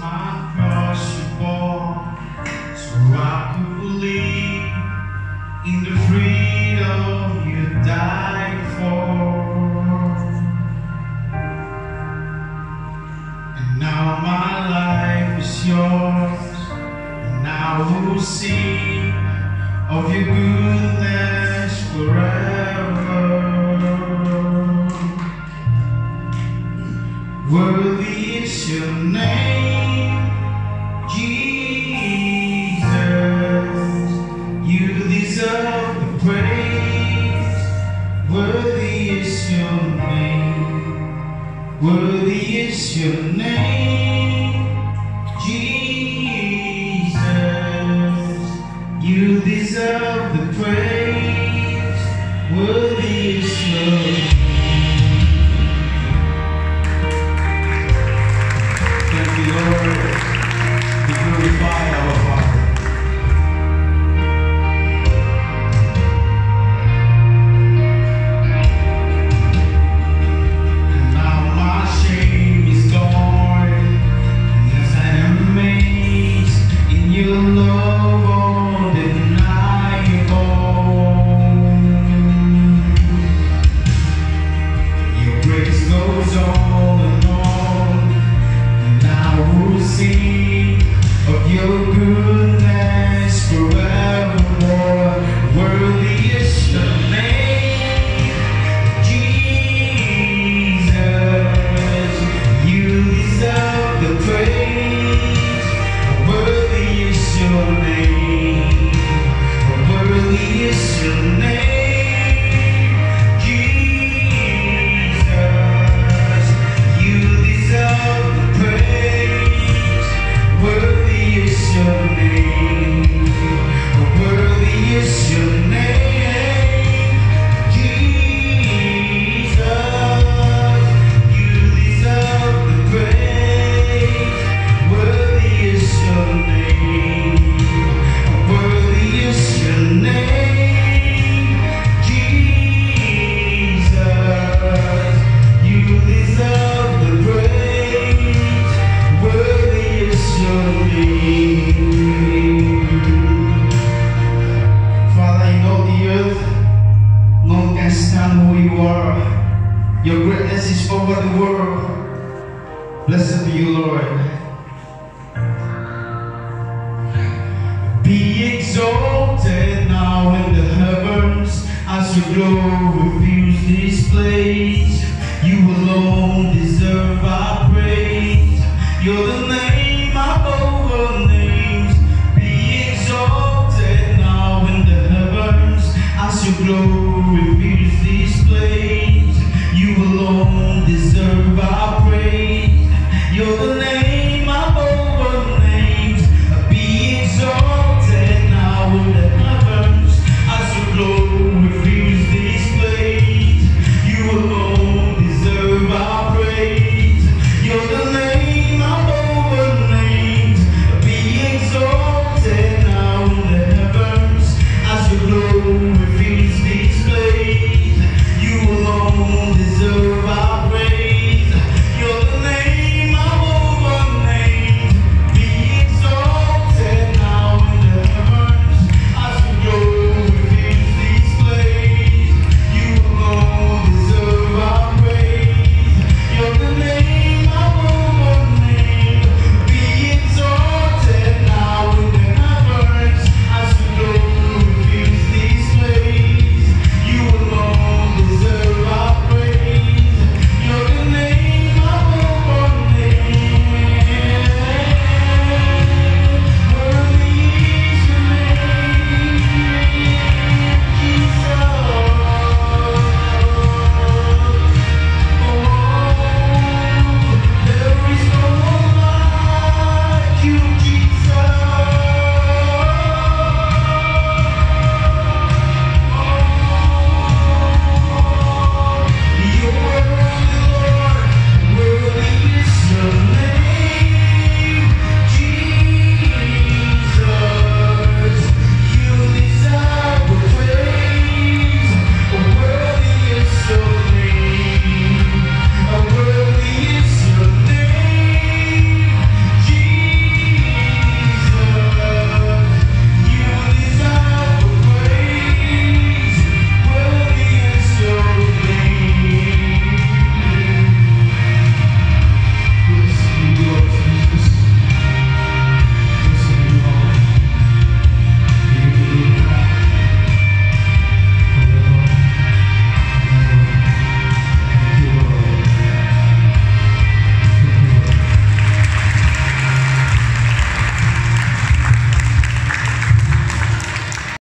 my cross you bore so I could believe in the freedom you died for. And now my life is yours, and I will see of your goodness forever. Worthy your name. Worthy is your name, Jesus. You deserve the praise. Worthy is your name. zone. the world. Blessed be you, Lord. Be exalted now in the heavens as your glory fills this place. You alone deserve our praise. You're the name.